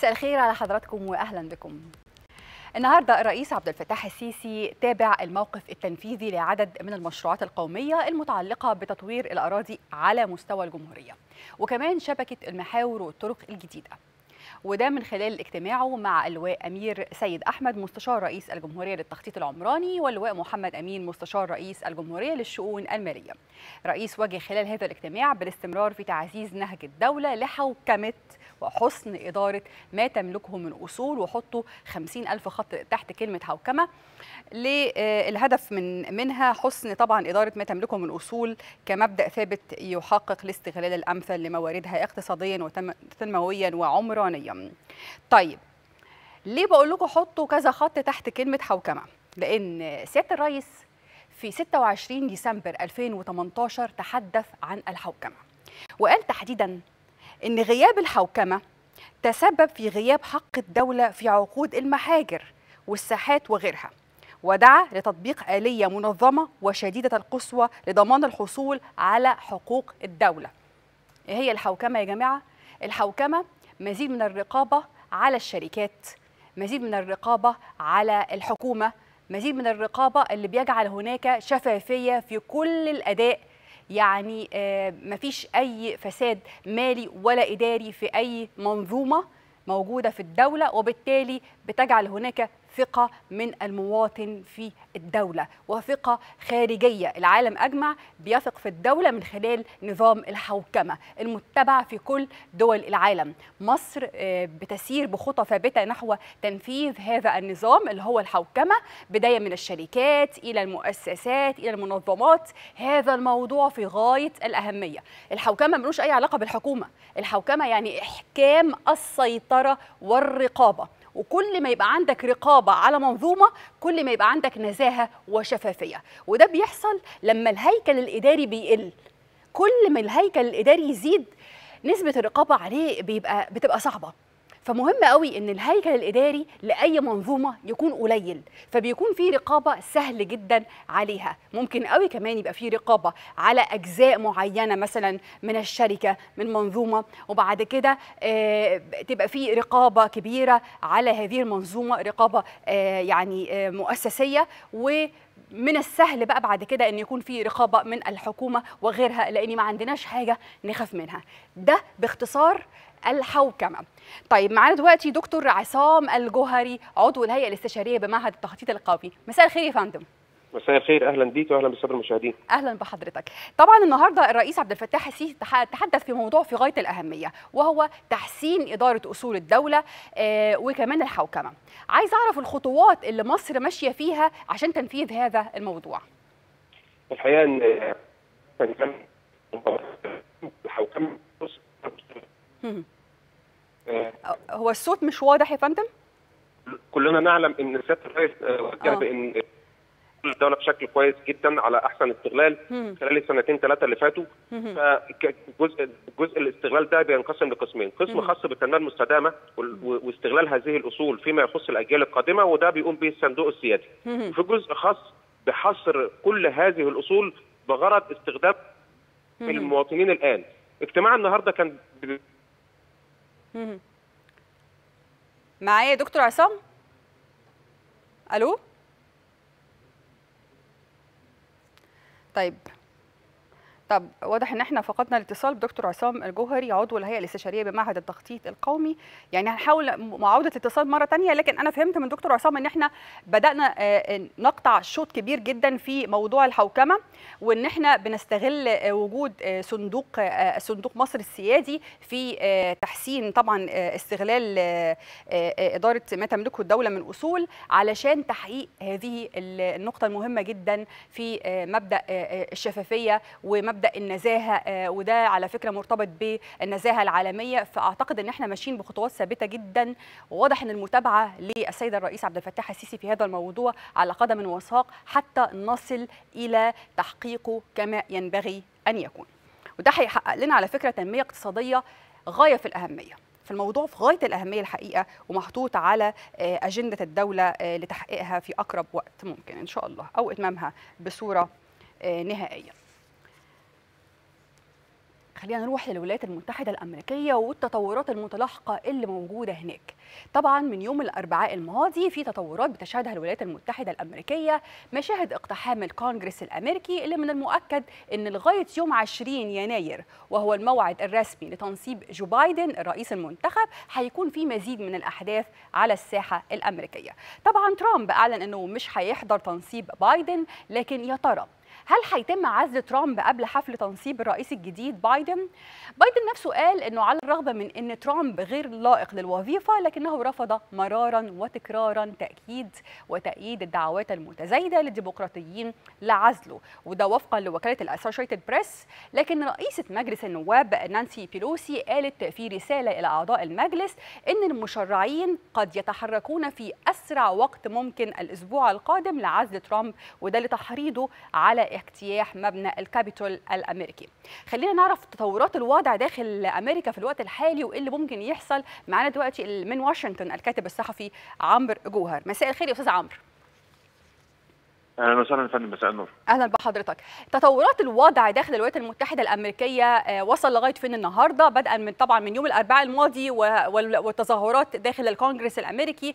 مساء الخير على حضراتكم واهلا بكم. النهارده الرئيس عبد الفتاح السيسي تابع الموقف التنفيذي لعدد من المشروعات القومية المتعلقة بتطوير الأراضي على مستوى الجمهورية وكمان شبكة المحاور والطرق الجديدة. وده من خلال اجتماعه مع اللواء أمير سيد أحمد مستشار رئيس الجمهورية للتخطيط العمراني واللواء محمد أمين مستشار رئيس الجمهورية للشؤون المالية. رئيس وجه خلال هذا الاجتماع بالاستمرار في تعزيز نهج الدولة لحوكمة وحسن إدارة ما تملكه من أصول وحطوا خمسين ألف خط تحت كلمة حوكمة. للهدف من منها حسن طبعا إدارة ما تملكه من أصول كمبدأ ثابت يحقق الاستغلال الأمثل لمواردها اقتصاديا وتنمويا وعمرانيا. طيب ليه بقول لكم حطوا كذا خط تحت كلمة حوكمة؟ لأن سيادة الرئيس في 26 ديسمبر 2018 تحدث عن الحوكمة وقال تحديدا إن غياب الحوكمة تسبب في غياب حق الدولة في عقود المحاجر والساحات وغيرها ودعا لتطبيق آلية منظمة وشديدة القسوة لضمان الحصول على حقوق الدولة إيه هي الحوكمة يا جماعة؟ الحوكمة مزيد من الرقابة على الشركات مزيد من الرقابة على الحكومة مزيد من الرقابة اللي بيجعل هناك شفافية في كل الأداء يعني مفيش أي فساد مالي ولا إداري في أي منظومة موجودة في الدولة وبالتالي بتجعل هناك ثقة من المواطن في الدولة وثقة خارجية. العالم أجمع بيثق في الدولة من خلال نظام الحوكمة المتبع في كل دول العالم. مصر بتسير بخطى ثابتة نحو تنفيذ هذا النظام اللي هو الحوكمة بداية من الشركات إلى المؤسسات إلى المنظمات. هذا الموضوع في غاية الأهمية. الحوكمة ملوش أي علاقة بالحكومة. الحوكمة يعني إحكام السيطرة والرقابة. وكل ما يبقى عندك رقابة على منظومة كل ما يبقى عندك نزاهة وشفافية. وده بيحصل لما الهيكل الإداري بيقل. كل ما الهيكل الإداري يزيد نسبة الرقابة عليه بيبقى بتبقى صعبة. فمهم قوي إن الهيكل الإداري لأي منظومة يكون قليل فبيكون في رقابة سهل جدا عليها. ممكن قوي كمان يبقى في رقابة على أجزاء معينة مثلا من الشركة من منظومة وبعد كده آه تبقى في رقابة كبيرة على هذه المنظومة رقابة آه يعني آه مؤسسية. و من السهل بقى بعد كده إن يكون في رقابة من الحكومة وغيرها لأن ما عندناش حاجة نخاف منها. ده باختصار الحوكمه طيب معانا دلوقتي دكتور عصام الجوهري عضو الهيئة الاستشارية بمعهد التخطيط القومي مساء الخير يا فندم. مساء الخير أهلا بيك واهلا بالساده المشاهدين. أهلا بحضرتك. طبعا النهارده الرئيس عبد الفتاح السيسي تحدث في موضوع في غاية الأهمية وهو تحسين إدارة أصول الدولة آه وكمان الحوكمه عايز أعرف الخطوات اللي مصر ماشية فيها عشان تنفيذ هذا الموضوع. الحقيقة ان الحوكمه هو الصوت مش واضح يا فندم كلنا نعلم إن سياده الرئيس وجه بإن الدولة بشكل كويس جدا على أحسن استغلال مم. خلال السنتين ثلاثة اللي فاتوا. فجزء جزء الاستغلال ده بينقسم لقسمين قسم مم. خاص بالتنمية المستدامة واستغلال هذه الأصول فيما يخص الأجيال القادمة وده بيقوم به الصندوق السيادي. وفي جزء خاص بحصر كل هذه الأصول بغرض استخدام مم. المواطنين الآن اجتماع النهارده كان. معايا يا دكتور عصام؟ ألو؟ طيب. طب واضح إن إحنا فقدنا الاتصال بدكتور عصام الجوهري عضو الهيئة الاستشارية بمعهد التخطيط القومي. يعني هنحاول معاوده الاتصال مرة تانية لكن أنا فهمت من دكتور عصام إن إحنا بدأنا آه، نقطع شوط كبير جدا في موضوع الحوكمة وإن إحنا بنستغل آه، وجود آه، صندوق صندوق مصر السيادي في تحسين طبعا استغلال إدارة ما تملكه الدولة من أصول علشان تحقيق هذه النقطة المهمة جدا في مبدأ الشفافية ومبدأ النزاهة آه، وده على فكرة مرتبط بالنزاهة العالمية. فأعتقد إن إحنا ماشيين بخطوات ثابتة جدا. وواضح إن المتابعة للسيد الرئيس عبد الفتاح السيسي في هذا الموضوع على قدم وساق حتى نصل إلى تحقيقه كما ينبغي أن يكون. وده هيحقق لنا على فكرة تنمية اقتصادية غاية في الأهمية. فالموضوع في غاية الأهمية الحقيقة ومحطوط على آه، أجندة الدولة آه، لتحقيقها في أقرب وقت ممكن إن شاء الله أو إتمامها بصورة نهائية. خلينا نروح للولايات المتحدة الأمريكية والتطورات المتلاحقة اللي موجودة هناك. طبعا من يوم الأربعاء الماضي في تطورات بتشهدها الولايات المتحدة الأمريكية مشاهد اقتحام الكونجرس الأمريكي اللي من المؤكد أن لغاية يوم 20 يناير وهو الموعد الرسمي لتنصيب جو بايدن الرئيس المنتخب هيكون في مزيد من الأحداث على الساحة الأمريكية. طبعا ترامب أعلن أنه مش هيحضر تنصيب بايدن لكن يا ترى هل هيتم عزل ترامب قبل حفل تنصيب الرئيس الجديد بايدن؟ بايدن نفسه قال إنه على الرغم من إن ترامب غير لائق للوظيفة لكنه رفض مرارا وتكرارا تأكيد وتأييد الدعوات المتزايدة للديمقراطيين لعزله وده وفقا لوكالة الاسوشيتد بريس لكن رئيسة مجلس النواب نانسي بيلوسي قالت في رسالة إلى أعضاء المجلس إن المشرعين قد يتحركون في أسرع وقت ممكن الأسبوع القادم لعزل ترامب وده لتحريضه على اجتياح مبنى الكابيتول الأمريكي. خلينا نعرف تطورات الوضع داخل أمريكا في الوقت الحالي وإيه اللي ممكن يحصل معانا دلوقتي من واشنطن الكاتب الصحفي عمرو جوهر. مساء الخير يا أستاذ عمرو. أهلا وسهلا يا فندم مساء النور. أهلا بحضرتك. تطورات الوضع داخل الولايات المتحدة الأمريكية وصل لغاية فين النهارده؟ بدءا من طبعا من يوم الأربعاء الماضي والتظاهرات داخل الكونجرس الأمريكي.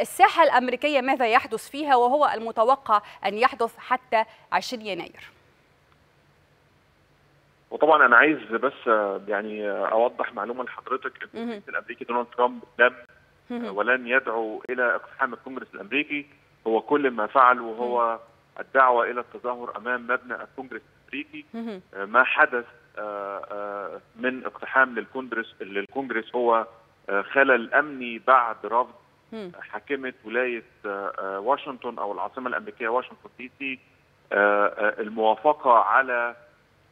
الساحة الأمريكية ماذا يحدث فيها؟ وهو المتوقع أن يحدث حتى 20 يناير. وطبعا أنا عايز بس يعني أوضح معلومة لحضرتك إن الأمريكي دونالد ترامب لم ولن يدعو إلى اقتحام الكونجرس الأمريكي. هو كل ما فعل وهو الدعوة إلى التظاهر أمام مبنى الكونجرس الأمريكي ما حدث من اقتحام للكونجرس للكونجرس هو خلل أمني بعد رفض حاكمة ولاية واشنطن أو العاصمة الأمريكية واشنطن دي سي الموافقة على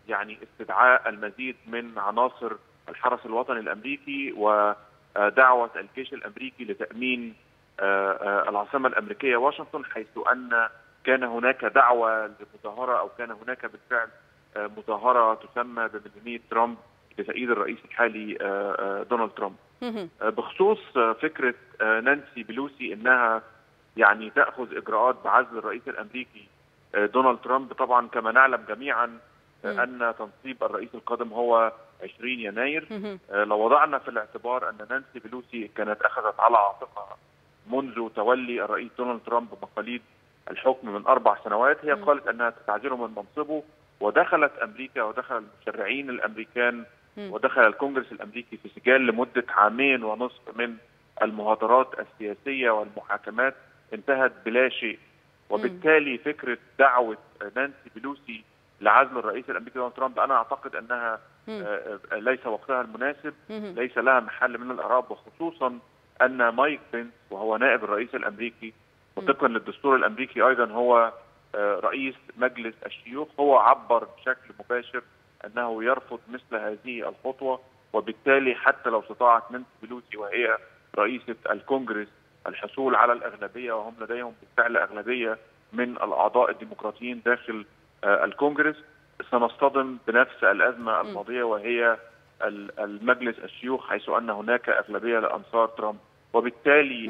يعني استدعاء المزيد من عناصر الحرس الوطني الأمريكي ودعوة الجيش الأمريكي لتأمين العاصمة الأمريكية واشنطن حيث أن كان هناك دعوة لمظاهرة أو كان هناك بالفعل مظاهرة تسمى بمدينيه ترامب لتأييد الرئيس الحالي دونالد ترامب. بخصوص فكرة نانسي بلوسي إنها يعني تأخذ إجراءات بعزل الرئيس الأمريكي دونالد ترامب. طبعا كما نعلم جميعا أن تنصيب الرئيس القادم هو 20 يناير. لو وضعنا في الاعتبار أن نانسي بلوسي كانت أخذت على عاتقها منذ تولي الرئيس دونالد ترامب مقاليد الحكم من أربع سنوات هي قالت أنها تستعجله من منصبه ودخلت أمريكا ودخل المشرعين الأمريكان ودخل الكونجرس الأمريكي في سجال لمدة عامين ونصف من المهاترات السياسية والمحاكمات. انتهت بلا شيء. وبالتالي فكرة دعوة نانسي بلوسي لعزل الرئيس الأمريكي دونالد ترامب أنا أعتقد أنها ليس وقتها المناسب ليس لها محل من الإعراب وخصوصا أن مايك بنس وهو نائب الرئيس الأمريكي وطبقا للدستور الأمريكي أيضا هو رئيس مجلس الشيوخ هو عبر بشكل مباشر أنه يرفض مثل هذه الخطوة وبالتالي حتى لو استطاعت نانسي بلوسي وهي رئيسة الكونجرس الحصول على الأغلبية وهم لديهم بالفعل أغلبية من الأعضاء الديمقراطيين داخل الكونجرس سنصطدم بنفس الأزمة الماضية وهي المجلس الشيوخ حيث أن هناك أغلبية لأنصار ترامب. وبالتالي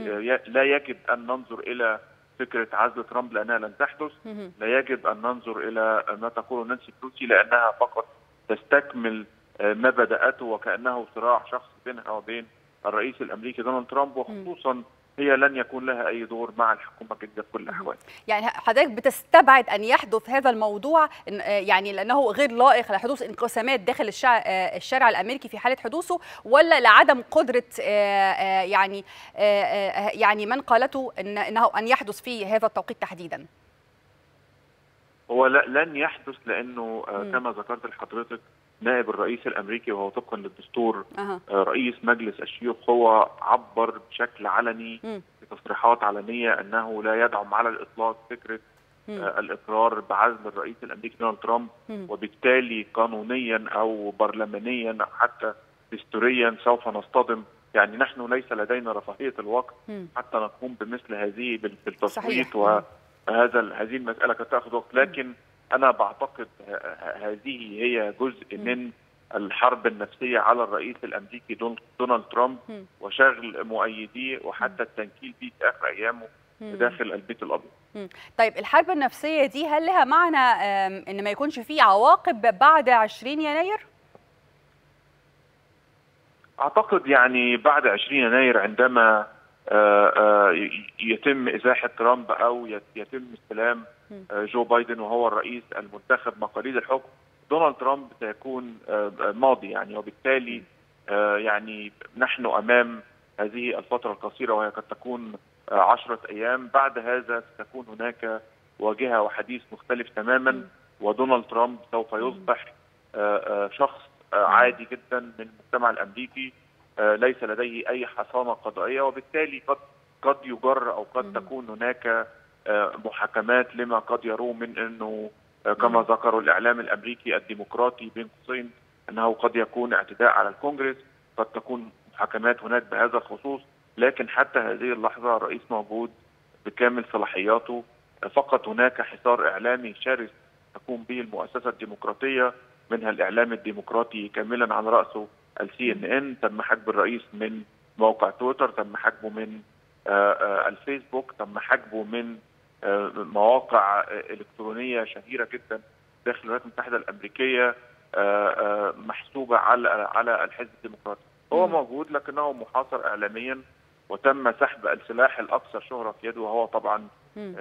لا يجب أن ننظر إلى فكرة عزل ترامب لأنها لن تحدث. لا يجب أن ننظر إلى ما تقوله نانسي بلوسي لأنها فقط تستكمل ما بدأته وكأنه صراع شخصي بينها وبين الرئيس الأمريكي دونالد ترامب وخصوصا هي لن يكون لها أي دور مع الحكومة الجديده في كل الاحوال. يعني حضرتك بتستبعد أن يحدث هذا الموضوع يعني لأنه غير لائق لحدوث انقسامات داخل الشارع, الشارع الأمريكي في حالة حدوثه ولا لعدم قدرة يعني يعني من قالته ان إنه أن يحدث في هذا التوقيت تحديدا؟ هو لن يحدث لأنه كما ذكرت لحضرتك نائب الرئيس الأمريكي وهو طبقا للدستور أه. رئيس مجلس الشيوخ هو عبر بشكل علني بتصريحات علنية أنه لا يدعم على الإطلاق فكرة آه الإقرار بعزل الرئيس الأمريكي دونالد ترامب وبالتالي قانونيا أو برلمانيا أو حتى دستوريا سوف نصطدم. يعني نحن ليس لدينا رفاهية الوقت حتى نقوم بمثل هذه بالتصويت وهذا هذه المسألة قد تأخذ وقت. لكن أنا بعتقد هذه هي جزء من الحرب النفسية على الرئيس الأمريكي دونالد ترامب وشغل مؤيديه وحتى التنكيل به في آخر أيامه داخل البيت الأبيض. طيب الحرب النفسية دي هل لها معنى إن ما يكونش في عواقب بعد 20 يناير؟ أعتقد يعني بعد 20 يناير عندما يتم إزاحة ترامب أو يتم استلام جو بايدن وهو الرئيس المنتخب مقاليد الحكم دونالد ترامب سيكون ماضي يعني وبالتالي يعني نحن أمام هذه الفترة القصيرة وهي قد تكون عشرة أيام بعد هذا ستكون هناك واجهة وحديث مختلف تماما ودونالد ترامب سوف يصبح شخص عادي جدا من المجتمع الأمريكي ليس لديه أي حصانة قضائية وبالتالي قد قد يجر أو قد تكون هناك محاكمات لما قد يروه من أنه كما ذكروا الإعلام الأمريكي الديمقراطي بين قوسين أنه قد يكون اعتداء على الكونغرس قد تكون محاكمات هناك بهذا الخصوص لكن حتى هذه اللحظة الرئيس موجود بكامل صلاحياته. فقط هناك حصار إعلامي شرس تقوم به المؤسسة الديمقراطية منها الإعلام الديمقراطي كاملا على رأسه السي ان ان تم حجب الرئيس من موقع تويتر تم حجبه من الفيسبوك تم حجبه من مواقع إلكترونية شهيرة جدا داخل الولايات المتحدة الأمريكية محسوبة على على الحزب الديمقراطي هو موجود لكنه محاصر إعلاميا وتم سحب السلاح الاكثر شهرة في يده وهو طبعا.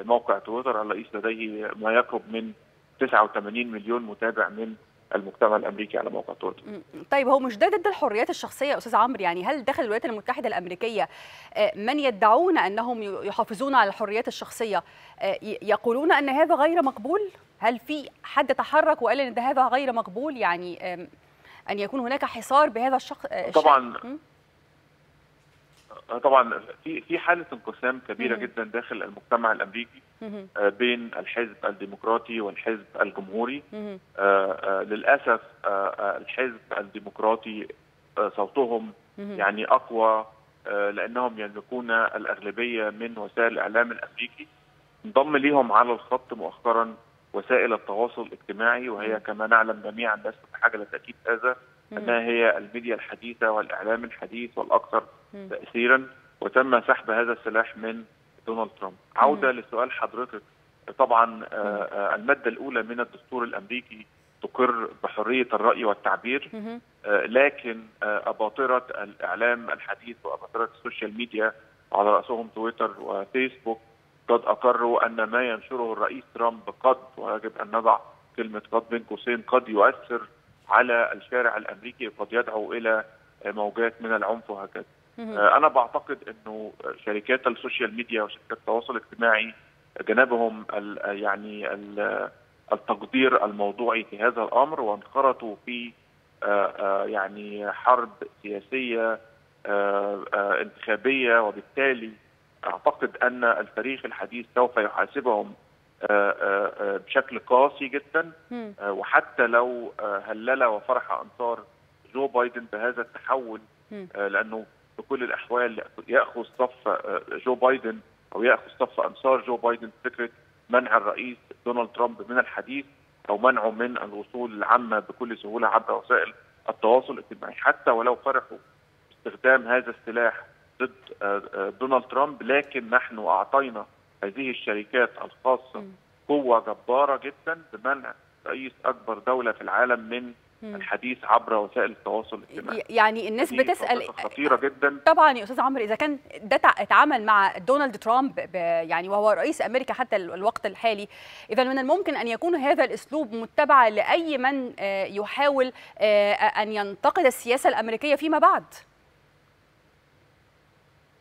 موقع تويتر الرئيس لديه ما يقرب من 89 مليون متابع من المجتمع الأمريكي على موقع تويتر. طيب هو مش ده ضد الحريات الشخصية أستاذ عمرو؟ يعني هل داخل الولايات المتحدة الأمريكية من يدعون أنهم يحافظون على الحريات الشخصية يقولون أن هذا غير مقبول؟ هل في حد تحرك وقال أن ده هذا غير مقبول؟ يعني أن يكون هناك حصار بهذا الشخص طبعا طبعا في في حالة انقسام كبيرة جدا داخل المجتمع الأمريكي بين الحزب الديمقراطي والحزب الجمهوري. للأسف الحزب الديمقراطي صوتهم يعني أقوى لأنهم يملكون الأغلبية من وسائل الإعلام الأمريكي. انضم ليهم على الخط مؤخرا وسائل التواصل الاجتماعي وهي كما نعلم جميعا لست بحاجة لتأكيد هذا. أنها هي الميديا الحديثة والإعلام الحديث والأكثر تاثيرا وتم سحب هذا السلاح من دونالد ترامب. عودة لسؤال حضرتك. طبعا المادة الأولى من الدستور الأمريكي تقر بحرية الرأي والتعبير. لكن أباطرة الإعلام الحديث وأباطرة ال social media على رأسهم تويتر وفيسبوك قد أقروا أن ما ينشره الرئيس ترامب قد ويجب أن نضع كلمة قد بين قوسين قد يؤثر على الشارع الأمريكي قد يدعو إلى موجات من العنف وهكذا. أنا بعتقد إنه شركات ال social media وشركات التواصل الاجتماعي جنبهم ال يعني ال التقدير الموضوعي في هذا الأمر وانخرطوا في يعني حرب سياسية انتخابية وبالتالي أعتقد أن التاريخ الحديث سوف يحاسبهم بشكل قاسي جدا. وحتى لو هلل وفرح أنصار جو بايدن بهذا التحول لأنه بكل الأحوال ياخذ صف جو بايدن أو يأخذ صف أنصار جو بايدن فكره منع الرئيس دونالد ترامب من الحديث أو منعه من الوصول العامة بكل سهولة عبر وسائل التواصل الاجتماعي. حتى ولو فرحوا باستخدام هذا السلاح ضد دونالد ترامب لكن نحن أعطينا هذه الشركات الخاصة قوة جبارة جدا بمنع رئيس أكبر دولة في العالم من الحديث عبر وسائل التواصل الاجتماعي. يعني الناس بتسال خطيرة جدا. طبعا يا أستاذ عمرو إذا كان ده اتعامل مع دونالد ترامب يعني وهو رئيس أمريكا حتى الوقت الحالي اذا من الممكن أن يكون هذا الأسلوب متبع لأي من يحاول أن ينتقد السياسة الأمريكية فيما بعد؟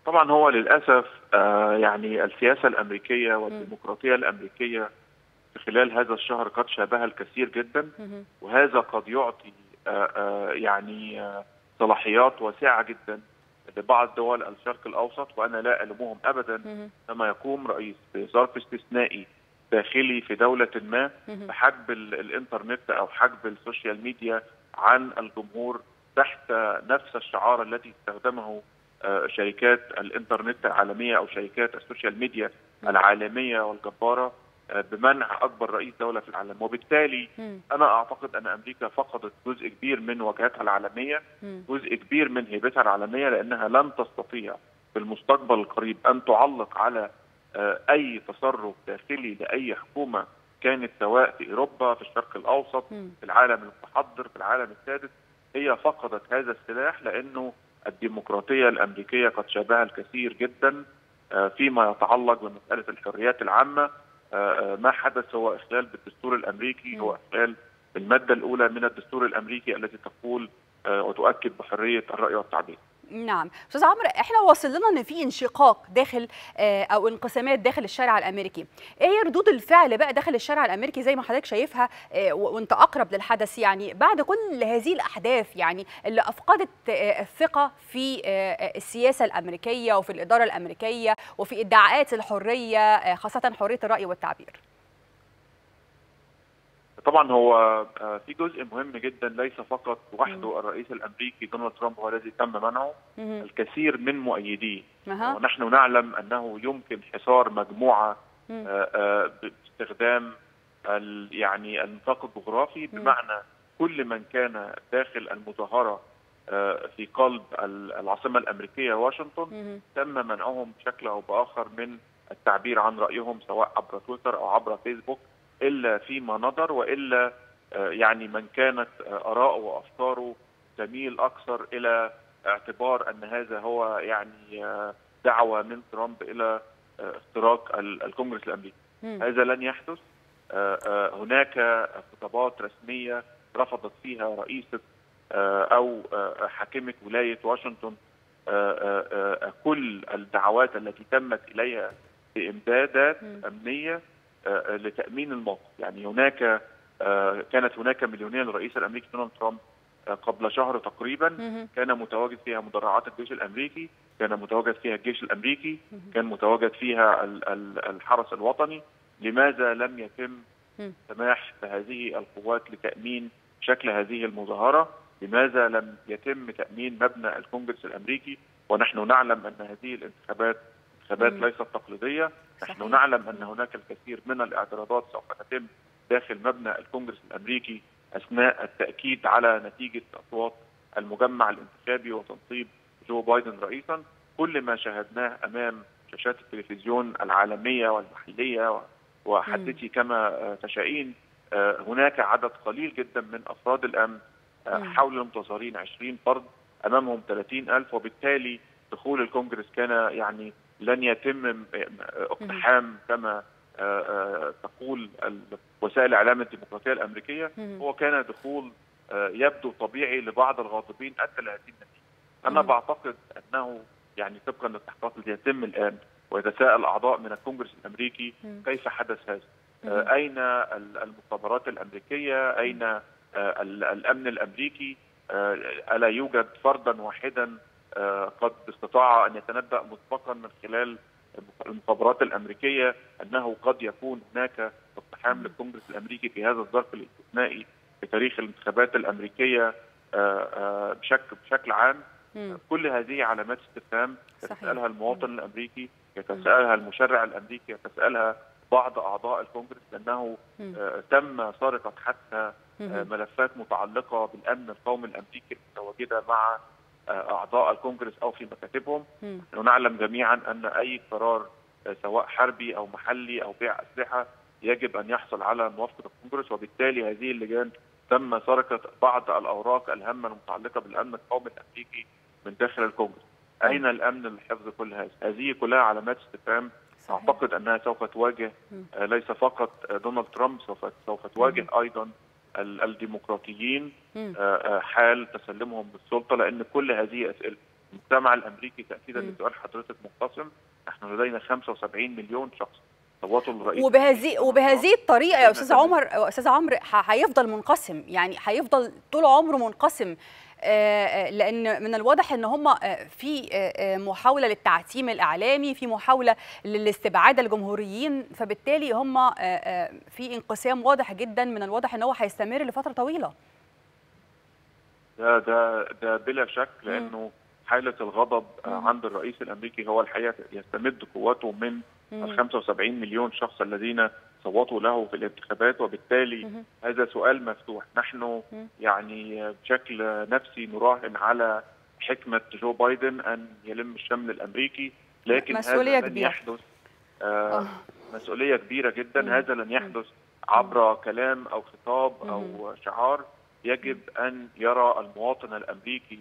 طبعا هو للأسف يعني السياسة الأمريكية والديمقراطية الأمريكية خلال هذا الشهر قد شابها الكثير جدا وهذا قد يعطي يعني صلاحيات واسعة جدا لبعض دول الشرق الأوسط وأنا لا ألومهم ابدا لما يقوم رئيس بظرف استثنائي داخلي في دولة ما بحجب الإنترنت أو حجب ال social media عن الجمهور تحت نفس الشعار الذي استخدمه شركات الإنترنت العالمية أو شركات ال social media العالمية والجبارة بمنع أكبر رئيس دولة في العالم. وبالتالي أنا أعتقد أن أمريكا فقدت جزء كبير من واجهتها العالمية جزء كبير من هيبتها العالمية لأنها لن تستطيع في المستقبل القريب أن تعلق على أي تصرف داخلي لأي حكومة كانت سواء في أوروبا في الشرق الأوسط في العالم المتحضر في العالم السادس. هي فقدت هذا السلاح لأنه الديمقراطية الأمريكية قد شابها الكثير جدا فيما يتعلق بمسألة الحريات العامة ما حدث هو إخلال بالدستور الأمريكي هو إخلال بالمادة الأولى من الدستور الأمريكي التي تقول وتؤكد بحرية الرأي والتعبير. نعم. أستاذ عمرو إحنا واصل لنا إن في انشقاق داخل أو انقسامات داخل الشارع الأمريكي. إيه هي ردود الفعل بقى داخل الشارع الأمريكي زي ما حضرتك شايفها وأنت أقرب للحدث يعني بعد كل هذه الأحداث يعني اللي أفقدت الثقة في السياسة الأمريكية وفي الإدارة الأمريكية وفي ادعاءات الحرية خاصة حرية الرأي والتعبير؟ طبعا هو في جزء مهم جدا ليس فقط وحده الرئيس الأمريكي دونالد ترامب هو الذي تم منعه الكثير من مؤيديه. ونحن نعلم أنه يمكن حصار مجموعة باستخدام يعني النطاق الجغرافي بمعنى كل من كان داخل المظاهرة في قلب العاصمة الأمريكية واشنطن تم منعهم بشكل أو بآخر من التعبير عن رأيهم سواء عبر تويتر أو عبر فيسبوك. إلا فيما نظر وإلا يعني من كانت آراءه وأفكاره تميل أكثر إلى اعتبار أن هذا هو يعني دعوة من ترامب إلى اختراق الكونغرس الأمريكي. هذا لن يحدث. هناك خطابات رسمية رفضت فيها رئيسة أو حاكمة ولاية واشنطن كل الدعوات التي تمت إليها بإمدادات أمنية. لتأمين الموقف، يعني هناك كانت هناك مليونيه للرئيس الأمريكي دونالد ترامب قبل شهر تقريبا. كان متواجد فيها مدرعات الجيش الأمريكي، كان متواجد فيها الجيش الأمريكي، كان متواجد فيها الحرس الوطني، لماذا لم يتم سماح بهذه القوات لتأمين شكل هذه المظاهرة؟ لماذا لم يتم تأمين مبنى الكونجرس الأمريكي؟ ونحن نعلم أن هذه الانتخابات انتخابات ليست تقليدية، نحن نعلم أن هناك الكثير من الاعتراضات سوف تتم داخل مبنى الكونجرس الأمريكي أثناء التأكيد على نتيجة أصوات المجمع الانتخابي وتنصيب جو بايدن رئيسا، كل ما شاهدناه أمام شاشات التلفزيون العالمية والمحلية وحدثي كما تشائين هناك عدد قليل جدا من أفراد الأمن حول المتظاهرين 20 فرد أمامهم 30 ألف وبالتالي دخول الكونجرس كان يعني لن يتم اقتحام كما تقول وسائل الإعلام الديمقراطية الأمريكية هو كان دخول يبدو طبيعي لبعض الغاضبين ادى لهذه النتيجه. أنا بعتقد أنه يعني طبقا للتحقيقات التي يتم الآن ويتساءل أعضاء من الكونجرس الأمريكي كيف حدث هذا؟ أين المخابرات الأمريكية؟ أين الأمن الأمريكي؟ ألا يوجد فردا واحدا قد استطاع أن يتنبأ مسبقا من خلال المخابرات الأمريكية أنه قد يكون هناك اقتحام للكونجرس الأمريكي في هذا الظرف الاستثنائي في تاريخ الانتخابات الأمريكية بشكل بشكل عام. كل هذه علامات استفهام يتسالها المواطن الأمريكي يتسالها المشرع الأمريكي يتسالها بعض أعضاء الكونجرس لأنه تم سرقه حتى ملفات متعلقة بالأمن القومي الأمريكي المتواجدة مع أعضاء الكونجرس أو في مكاتبهم. نحن نعلم جميعا أن أي قرار سواء حربي أو محلي أو بيع أسلحة يجب أن يحصل على موافقة الكونجرس وبالتالي هذه اللجان تم سرقة بعض الأوراق الهامة المتعلقة بالأمن القومي الأمريكي من داخل الكونجرس أين الأمن لحفظ كل هذا؟ هذه كلها علامات استفهام. أعتقد أنها سوف تواجه ليس فقط دونالد ترامب سوف سوف تواجه أيضا الديمقراطيين حال تسلمهم بالسلطة لأن كل هذه أسئلة المجتمع الأمريكي تاكيدا لسؤال حضرتك منقسم. نحن لدينا 75 مليون شخص. وبهذه وبهذه الطريقة يا أستاذ عمر أستاذ عمرو هيفضل منقسم. يعني هيفضل طول عمره منقسم. لأن من الواضح إن هم في محاولة للتعتيم الإعلامي في محاولة للاستبعاد الجمهوريين فبالتالي هم في انقسام واضح جدا من الواضح إن هو هيستمر لفترة طويلة. ده ده ده بلا شك لأنه حالة الغضب عند الرئيس الأمريكي هو الحقيقة يستمد قوته من ال 75 مليون شخص الذين صوتوا له في الانتخابات وبالتالي مم. هذا سؤال مفتوح نحن مم. يعني بشكل نفسي نراهن على حكمة جو بايدن أن يلم الشمل الأمريكي لكن مسؤولية هذا لن كبيرة. يحدث آه أوه. مسؤولية كبيرة جدا مم. هذا لن يحدث عبر. كلام أو خطاب. أو شعار يجب أن يرى المواطن الأمريكي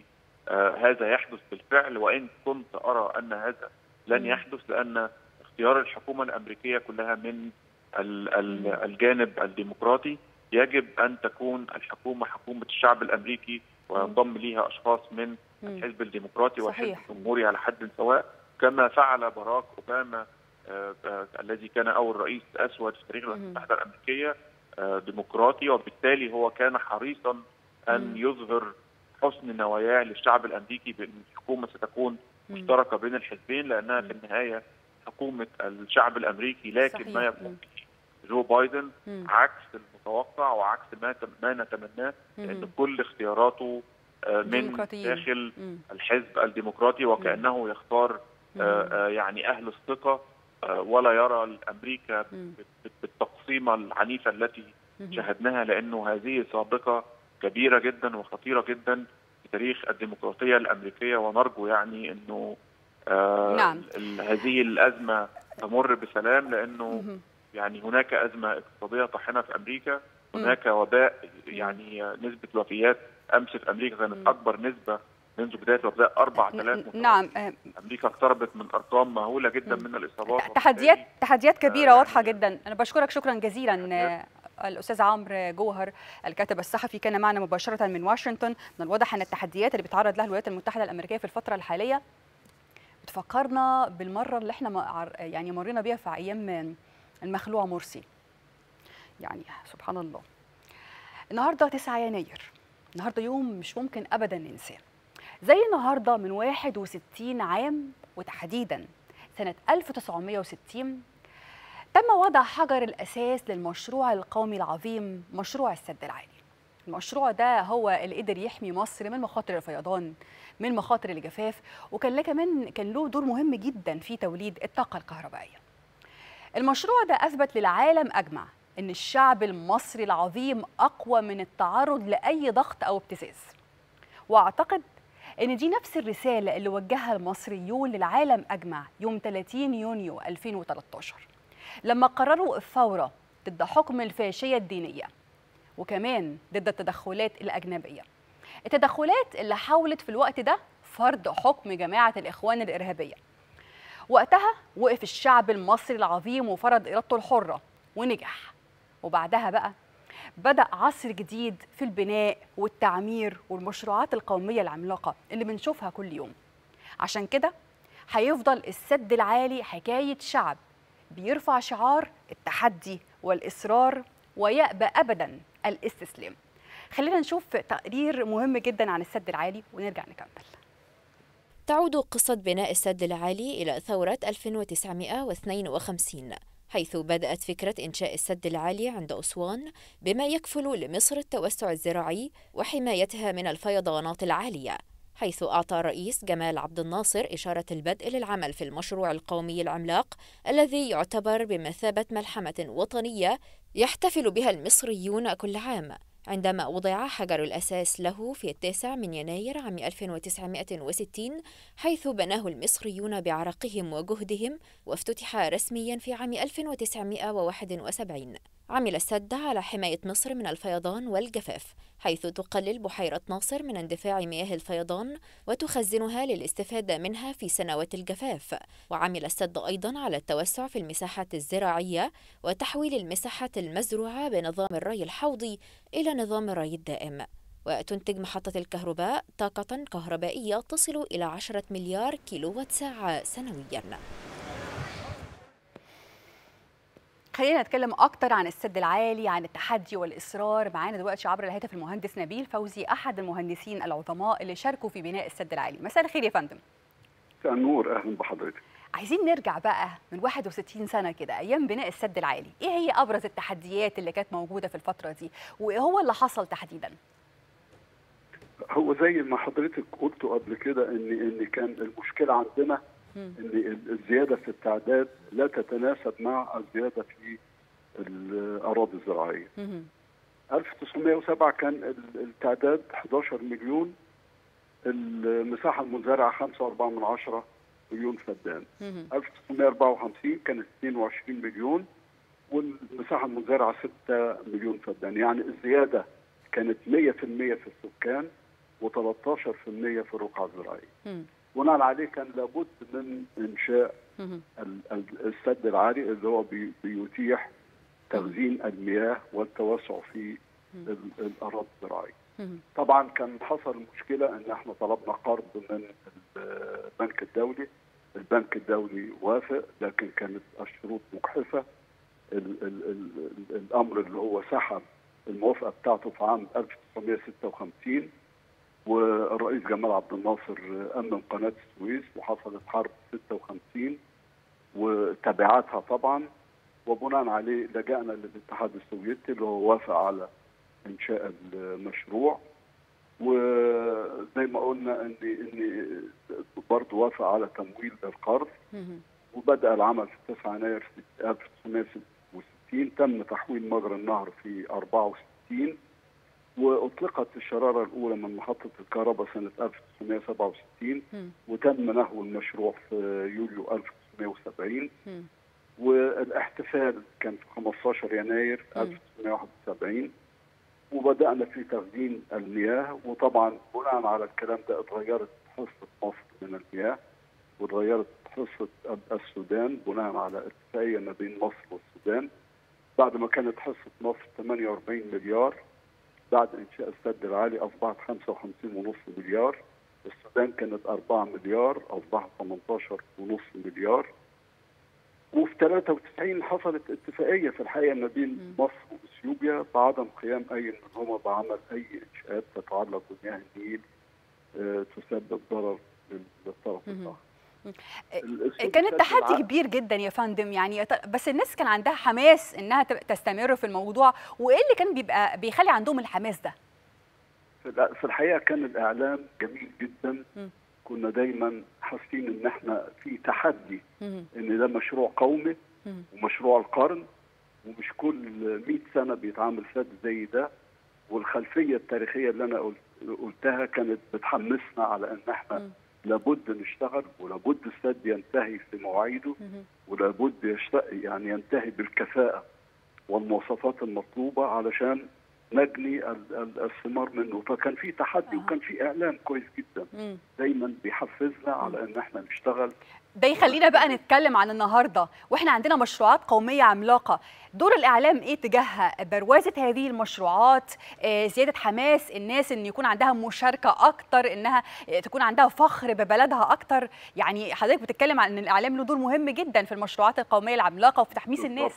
هذا يحدث بالفعل وإن كنت أرى أن هذا لن يحدث لأن اختيار الحكومة الأمريكية كلها من الجانب الديمقراطي يجب أن تكون الحكومة حكومة الشعب الأمريكي وينضم ليها أشخاص من الحزب الديمقراطي والحزب الجمهوري على حد سواء كما فعل باراك أوباما آه آه الذي كان أول رئيس أسود في تاريخ الولايات المتحده الأمريكية آه ديمقراطي وبالتالي هو كان حريصا أن يظهر حسن نواياه للشعب الأمريكي بأن الحكومة ستكون مشتركة بين الحزبين لأنها في النهاية حكومة الشعب الأمريكي لكن صحيح. ما يكون جو بايدن م. عكس المتوقع وعكس ما ما نتمناه ان كل اختياراته من داخل م. الحزب الديمقراطي وكأنه يختار يعني أهل الثقة ولا يرى أمريكا بالتقسيمه العنيفة التي شاهدناها لأنه هذه سابقة كبيرة جدا وخطيرة جدا في تاريخ الديمقراطية الأمريكية ونرجو يعني إنه آه نعم. هذه الأزمة تمر بسلام لأنه يعني هناك أزمة اقتصادية طاحنة في أمريكا هناك وباء يعني نسبة الوفيات أمس في أمريكا كانت أكبر نسبة منذ بداية الوباء 4000 نعم أمريكا اقتربت من أرقام مهولة جدا من الإصابات تحديات تحديات كبيرة آه واضحه جدا. أنا بشكرك شكرا جزيلا الأستاذ عمرو جوهر الكاتب الصحفي كان معنا مباشرة من واشنطن. من الواضح أن التحديات اللي بتعرض لها الولايات المتحدة الأمريكية في الفترة الحالية بتفكرنا بالمرة اللي إحنا يعني مرينا بيها في أيام المخلوع مرسي. يعني سبحان الله. النهارده 9 يناير. النهارده يوم مش ممكن ابدا ننساه. زي النهارده من 61 عام وتحديدا سنة 1960 تم وضع حجر الأساس للمشروع القومي العظيم مشروع السد العالي. المشروع ده هو اللي قدر يحمي مصر من مخاطر الفيضان من مخاطر الجفاف وكان له كمان كان له دور مهم جدا في توليد الطاقة الكهربائية. المشروع ده أثبت للعالم أجمع إن الشعب المصري العظيم أقوى من التعرض لأي ضغط أو ابتزاز. وأعتقد إن دي نفس الرسالة اللي وجهها المصريون للعالم أجمع يوم 30 يونيو 2013 لما قرروا الثورة ضد حكم الفاشية الدينية وكمان ضد التدخلات الأجنبية. التدخلات اللي حاولت في الوقت ده فرض حكم جماعة الإخوان الإرهابية. وقتها وقف الشعب المصري العظيم وفرض إرادته الحرة ونجح. وبعدها بقى بدأ عصر جديد في البناء والتعمير والمشروعات القومية العملاقة اللي بنشوفها كل يوم. عشان كده هيفضل السد العالي حكاية شعب بيرفع شعار التحدي والإصرار ويأبى أبدا الاستسلام. خلينا نشوف تقرير مهم جدا عن السد العالي ونرجع نكمل. تعود قصة بناء السد العالي إلى ثورة 1952 حيث بدأت فكرة إنشاء السد العالي عند أسوان بما يكفل لمصر التوسع الزراعي وحمايتها من الفيضانات العالية حيث أعطى الرئيس جمال عبد الناصر إشارة البدء للعمل في المشروع القومي العملاق الذي يعتبر بمثابة ملحمة وطنية يحتفل بها المصريون كل عام. عندما وضع حجر الأساس له في التاسع من يناير عام 1960 حيث بناه المصريون بعرقهم وجهدهم وافتتح رسميا في عام 1971 عمل السد على حماية مصر من الفيضان والجفاف حيث تقلل بحيرة ناصر من اندفاع مياه الفيضان وتخزنها للاستفادة منها في سنوات الجفاف. وعمل السد أيضا على التوسع في المساحات الزراعية وتحويل المساحات المزروعة بنظام الري الحوضي إلى نظام الري الدائم. وتنتج محطة الكهرباء طاقة كهربائية تصل إلى 10 مليار كيلووات ساعة سنوياً. خلينا نتكلم أكتر عن السد العالي عن التحدي والإصرار. معانا دلوقتي عبر الهاتف المهندس نبيل فوزي أحد المهندسين العظماء اللي شاركوا في بناء السد العالي. مساء الخير يا فندم. مساء النور. أهلا بحضرتك. عايزين نرجع بقى من 61 سنة كده أيام بناء السد العالي. إيه هي أبرز التحديات اللي كانت موجودة في الفترة دي؟ وايه هو اللي حصل تحديدا؟ هو زي ما حضرتك قلتوا قبل كده ان إن كان المشكلة عندنا الزيادة في التعداد لا تتناسب مع الزيادة في الأراضي الزراعية. 1907 كان التعداد 11 مليون المساحة المزرعه 5.4 من عشرة مليون فدان. 1954 كانت 22 مليون والمساحة المزرعه 6 مليون فدان، يعني الزيادة كانت 100% في السكان و13% في الرقعة الزراعية. بناء عليه كان لابد من إنشاء السد العالي اللي هو بيتيح تخزين المياه والتوسع في الأراضي الزراعية. طبعا كان حصل مشكلة إن إحنا طلبنا قرض من البنك الدولي. البنك الدولي وافق لكن كانت الشروط مجحفه ال ال ال الأمر اللي هو سحب الموافقة بتاعته في عام 1956 والرئيس جمال عبد الناصر أمن قناة السويس وحصلت حرب 56 وتبعاتها طبعا. وبناء عليه لجأنا للاتحاد السوفيتي اللي هو وافق على إنشاء المشروع. وزي ما قلنا ان ان برضه وافق على تمويل القرض وبدأ العمل في 9 يناير 1966 تم تحويل مجرى النهر في 64 وأطلقت الشرارة الأولى من محطة الكهرباء سنة 1967 وتم نهو المشروع في يوليو 1970 والاحتفال كان في 15 يناير 1971 وبدأنا في تخزين المياه وطبعا بناء على الكلام ده اتغيرت حصة مصر من المياه واتغيرت حصة السودان بناء على اتفاقية ما بين مصر والسودان. بعد ما كانت حصة مصر 48 مليار بعد إنشاء السد العالي أصبحت 55.5 مليار السودان كانت 4 مليار أصبحت 18.5 مليار. وفي 93 حصلت اتفاقية في الحقيقة ما بين مصر وإثيوبيا بعدم قيام أي منهما بعمل أي إنشاءات تتعلق بمياه النيل أه تسبب ضرر للطرف الآخر. كان التحدي كبير جدا يا فندم يعني بس الناس كان عندها حماس إنها تستمر في الموضوع وإيه اللي كان بيبقى بيخلي عندهم الحماس ده؟ في الحقيقة كان الإعلام جميل جدا. م. كنا دايما حاسين إن إحنا في تحدي إن ده مشروع قومي ومشروع القرن ومش كل 100 سنة بيتعمل سد زي ده. والخلفية التاريخية اللي أنا قلتها كانت بتحمسنا على إن إحنا لابد نشتغل ولابد السد ينتهي في مواعيده ولابد يعني ينتهي بالكفاءة والمواصفات المطلوبة علشان نجني الثمار منه. فكان في تحدي وكان في اعلام كويس جدا. دايما بيحفزنا على إن إحنا نشتغل ده يخلينا بقى نتكلم عن النهارده وإحنا عندنا مشروعات قومية عملاقة. دور الإعلام إيه تجاهها بروازة هذه المشروعات؟ زيادة حماس الناس إن يكون عندها مشاركة أكتر إنها تكون عندها فخر ببلدها أكتر. يعني حضرتك بتتكلم عن إن الإعلام له دور مهم جدا في المشروعات القومية العملاقة وفي تحميس الناس.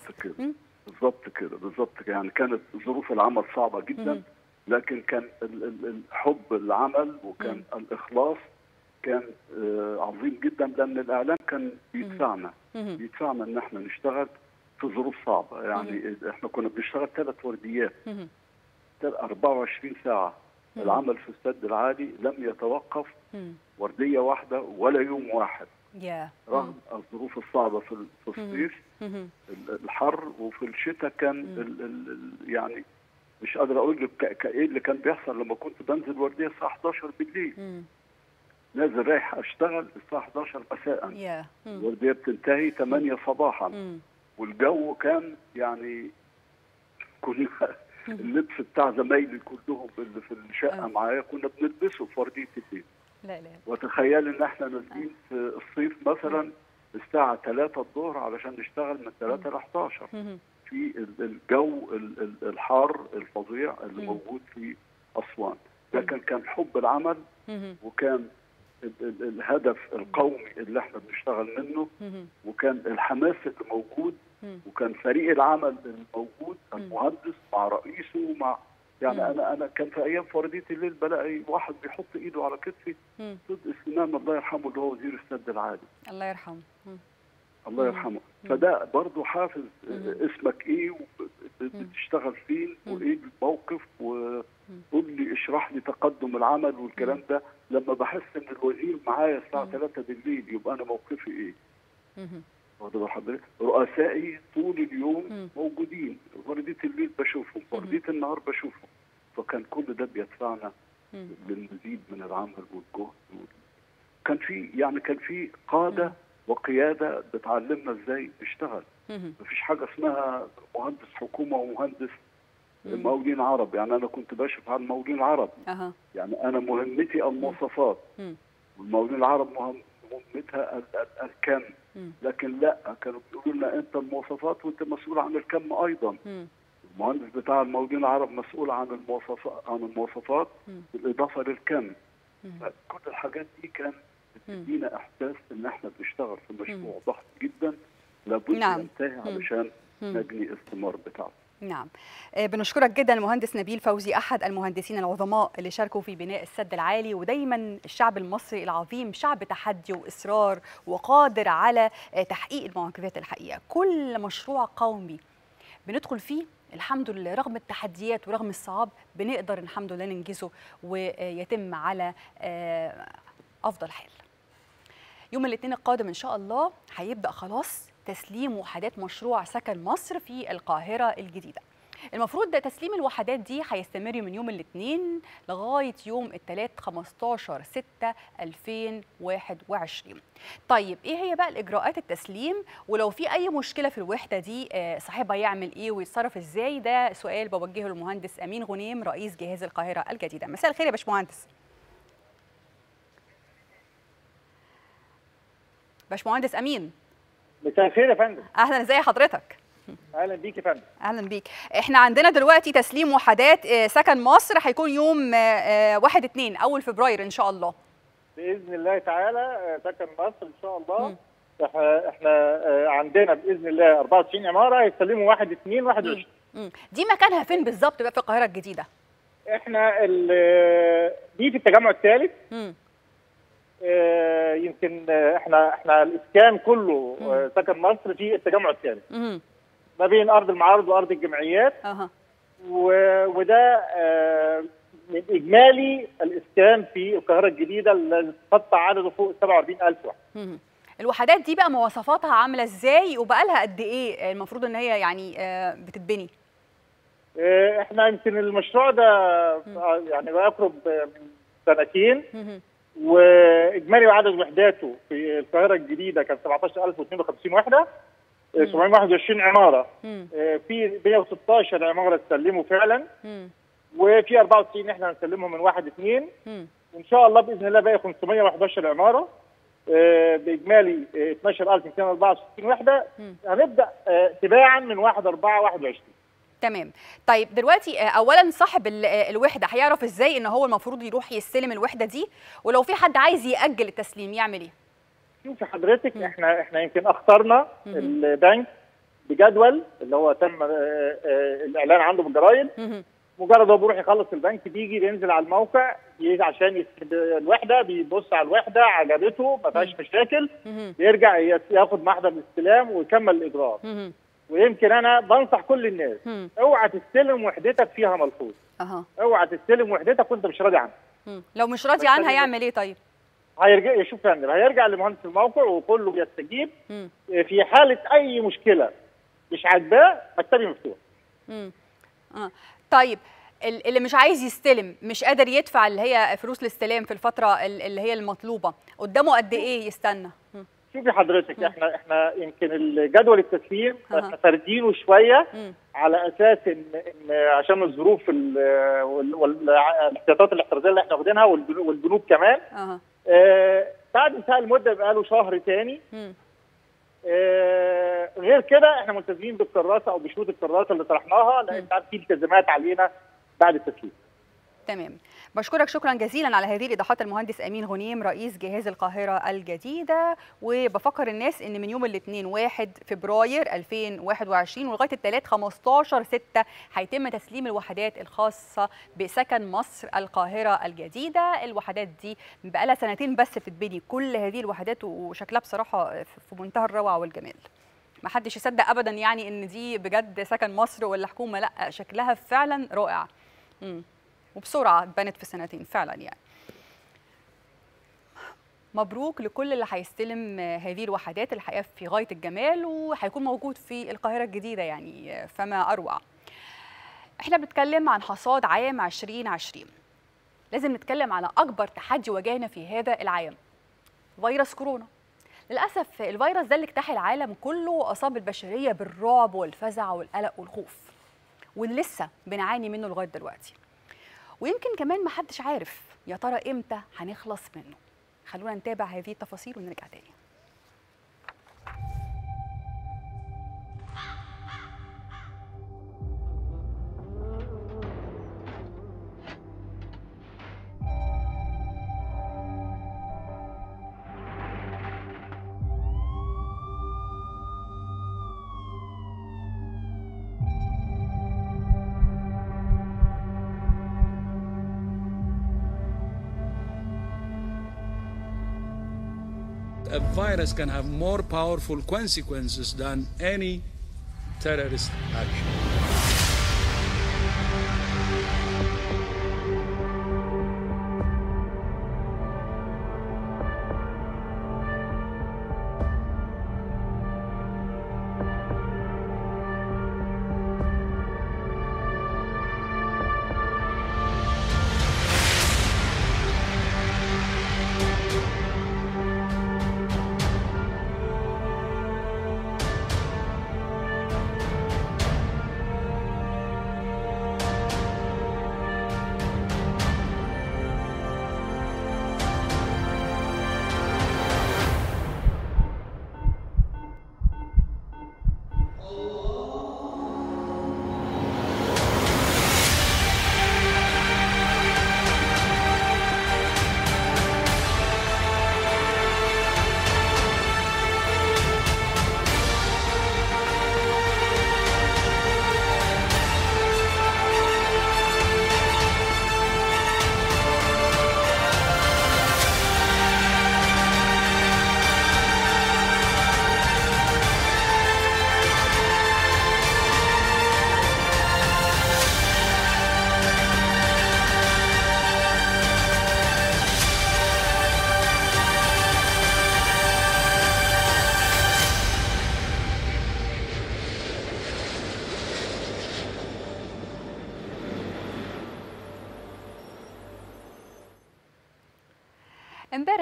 بالظبط كده بالظبط كده. يعني كانت ظروف العمل صعبة جدا لكن كان حب العمل وكان م. الإخلاص كان عظيم جدا لأن الإعلام كان بيدفعنا بيدفعنا إن إحنا نشتغل في ظروف صعبة. يعني إحنا كنا بنشتغل ثلاث ورديات. 24 ساعة. العمل في السد العالي لم يتوقف وردية واحدة ولا يوم واحد. رغم الظروف الصعبة في الصيف. الحر وفي الشتاء كان ال ال يعني مش قادر أقول لك إيه اللي كان بيحصل لما كنت بنزل وردية الساعة 11 بالليل. نازل رايح أشتغل الساعة 11 مساء. yeah. الورديه بتنتهي 8 صباحا. والجو كان يعني كنا اللبس بتاع زمايلي كلهم اللي في الشقة معايا كنا بنلبسه في ورديه الليل لا لا وتخيل إن إحنا نازلين في الصيف مثلا الساعة 3 الظهر علشان نشتغل من 3 ل 11 في الجو الحار الفظيع اللي موجود في أسوان. لكن كان حب العمل وكان الهدف القومي اللي إحنا بنشتغل منه. وكان الحماس اللي موجود. وكان فريق العمل الموجود المهندس مع رئيسه مع يعني مم. أنا أنا كان في أيام فرديه الليل بلاقي واحد بيحط إيده على كتفي. صدق سليمان الله يرحمه اللي هو وزير السد العالي. الله يرحمه. الله يرحمه. فده برضه حافز مم. اسمك إيه بتشتغل فين وايه الموقف وقول لي اشرح لي تقدم العمل والكلام ده. لما بحس ان الوزير معايا الساعة 3 بالليل يبقى أنا موقفي إيه؟ واخد حضرتك. رؤسائي طول اليوم. موجودين. ورديه الليل بشوفهم ورديه النهار بشوفهم. فكان كل ده بيدفعنا. للمزيد من العمل والجهد. كان في يعني كان في قادة. وقيادة بتعلمنا إزاي نشتغل مفيش حاجة اسمها مهندس حكومة ومهندس مقاولين عرب يعني أنا كنت بشرف على المقاولين العرب يعني أنا مهمتي المواصفات مم. والمقاولين العرب مهم- مهمتها ال- ال- الكم. لكن لا كانوا بيقولوا لنا أنت المواصفات وأنت مسؤول عن الكم أيضا. المهندس بتاع المقاولين العرب مسؤول عن المواصفات عن المواصفات. بالإضافة للكم. كل الحاجات دي كان. بتدينا إحساس إن إحنا بنشتغل في مشروع ضخم جدا لابد نعم. ينتهي علشان. نجني الثمار بتاعته نعم. آه، بنشكرك جدا المهندس نبيل فوزي أحد المهندسين العظماء اللي شاركوا في بناء السد العالي ودايما الشعب المصري العظيم شعب تحدي وإصرار وقادر على آه، تحقيق المعجزات الحقيقة. كل مشروع قومي بندخل فيه الحمد لله رغم التحديات ورغم الصعاب بنقدر الحمد لله ننجزه ويتم على آه، أفضل حال. يوم الاثنين القادم إن شاء الله هيبدأ خلاص تسليم وحدات مشروع سكن مصر في القاهرة الجديدة. المفروض تسليم الوحدات دي هيستمر من يوم الاثنين لغاية يوم الثلاث 15 6 2021 طيب إيه هي بقى الإجراءات التسليم؟ ولو في أي مشكلة في الوحدة دي آه، صاحبها يعمل إيه ويتصرف إزاي؟ ده سؤال بوجهه للمهندس أمين غنيم رئيس جهاز القاهرة الجديدة. مساء الخير يا باشمهندس. باشمهندس أمين. مساء الخير يا فندم. أهلا ازي حضرتك؟ أهلا بيك يا فندم. أهلا بيك. إحنا عندنا دلوقتي تسليم وحدات آه، سكن مصر هيكون يوم آه، آه، 1 2 أول فبراير إن شاء الله. بإذن الله تعالى آه، سكن مصر إن شاء. الله. إحنا إحنا آه، عندنا بإذن الله 24 عمارة هيسلموا 1 2 21 مم. دي مكانها فين بالظبط بقى في القاهرة الجديدة؟ إحنا ال- دي في التجمع الثالث. آه، يمكن آه، إحنا إحنا الإسكان كله. آه، سكن مصر في التجمع الثالث. مم. ما بين أرض المعارض وأرض الجمعيات. وده آه، من إجمالي الإسكان في القاهرة الجديدة اللي تقطع عدده فوق 47000 واحد. الوحدات دي بقى مواصفاتها عاملة إزاي؟ وبقى لها قد إيه؟ المفروض إن هي يعني بتتبني. إحنا يمكن المشروع ده يعني يقرب آه، من سنتين. وإجمالي عدد وحداته في القاهرة الجديدة كان 17052 وحدة آه، مم. 721 عمارة. آه، في 116 عمارة تسلموا فعلا. وفي 94 إحنا هنسلمهم من واحد اثنين. وان شاء الله بإذن الله باقي 511 عمارة آه، بإجمالي آه، 12264 وحدة مم. هنبدأ آه، تباعا من 1 4 21 تمام طيب دلوقتي آه، اولا صاحب آه، الوحدة هيعرف إزاي إن هو المفروض يروح يستلم الوحدة دي ولو في حد عايز يأجل التسليم يعمل إيه شوفي حضرتك. إحنا إحنا يمكن اخترنا. البنك بجدول اللي هو تم آه، الإعلان عنده بالجرايد. مجرد هو بيروح يخلص البنك بيجي بينزل على الموقع عشان يسحب الوحدة بيبص على الوحدة عجبته ما فيهاش مشاكل يس- ياخد محضر الاستلام ويكمل الاجراء مم. ويمكن أنا بنصح كل الناس. أوعى تستلم وحدتك فيها ملحوظ أوعى تستلم وحدتك وأنت مش راضي عنها. لو مش راضي عنها خلي يعمل إيه طيب هيرجع يشوف فندم هيرجع لمهندس الموقع وكله بيستجيب. في حالة أي مشكلة مش عاجباه مكتبي مفتوح مم. آه. طيب ال- اللي مش عايز يستلم مش قادر يدفع اللي هي فلوس الاستلام في الفترة ال- اللي هي المطلوبة قدامه قد إيه يستنى. شوفي حضرتك مم. إحنا إحنا يمكن الجدول التسليم. إحنا فاردينه شوية مم. على أساس ان إن عشان الظروف ال- وال- والاحتياطات الاحترازية اللي إحنا واخدينها والبنو- والبنوك كمان آه، بعد انتهاء المدة يبقى له شهر تاني مم. آه، غير كده إحنا ملتزمين بالكراسه أو بشروط الكراسه اللي طرحناها لأن في التزامات علينا بعد التسليم تمام. بشكرك شكرا جزيلا على هذه الإيضاحات المهندس أمين غنيم رئيس جهاز القاهرة الجديدة. وبفكر الناس إن من يوم الاثنين 1 فبراير 2021 ولغاية الثلاث 15 6 هيتم تسليم الوحدات الخاصة بسكن مصر القاهرة الجديدة. الوحدات دي بقالها سنتين بس بتتبني كل هذه الوحدات وشكلها بصراحة في منتهى الروعة والجمال. ما حدش يصدق ابدا يعني إن دي بجد سكن مصر ولا حكومه لأ شكلها فعلا رائع. مم. وبسرعة بنت في سنتين فعلا يعني. مبروك لكل اللي هيستلم هذه الوحدات الحقيقة في غاية الجمال وهيكون موجود في القاهرة الجديدة يعني فما أروع. إحنا بنتكلم عن حصاد عام 2020 لازم نتكلم على أكبر تحدي واجهنا في هذا العام فيروس كورونا. للأسف الفيروس ده اللي اجتاح العالم كله وأصاب البشرية بالرعب والفزع والقلق والخوف واللي لسه بنعاني منه لغاية دلوقتي. ويمكن كمان محدش عارف يا ترى إمتى هنخلص منه. خلونا نتابع هذه التفاصيل ونرجع تاني. Virus can have more powerful consequences than any terrorist action.